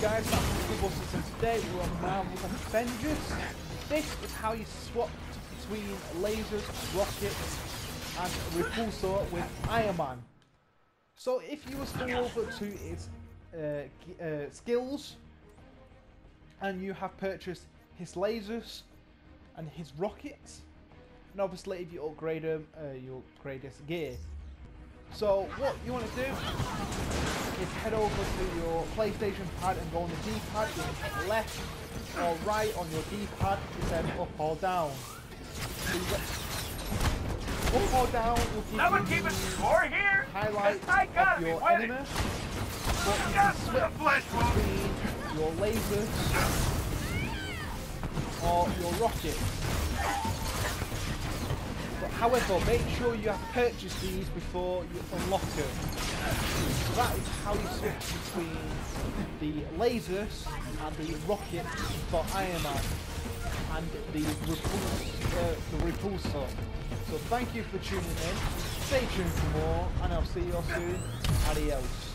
guys, that's Google and today we're on Marvel's Avengers. This is how you swap between lasers, rockets and repulsor with Iron Man. So if you was to go over to his uh, uh, skills and you have purchased his lasers and his rockets, and obviously if you upgrade them, uh, you upgrade his gear. So what you want to do is head over to your PlayStation pad and go on the D-pad, left or right on your D-pad, then up or down. So up or down will give Someone you keep a score here? highlight of your enemy. But you can Just for the switch between your lasers or your rocket. But however, make sure you have purchased these before you unlock them. That is how you switch between the lasers and the rocket for Iron Man and the, repulse, uh, the repulsor. So thank you for tuning in. Stay tuned for more, and I'll see you all soon. Adios.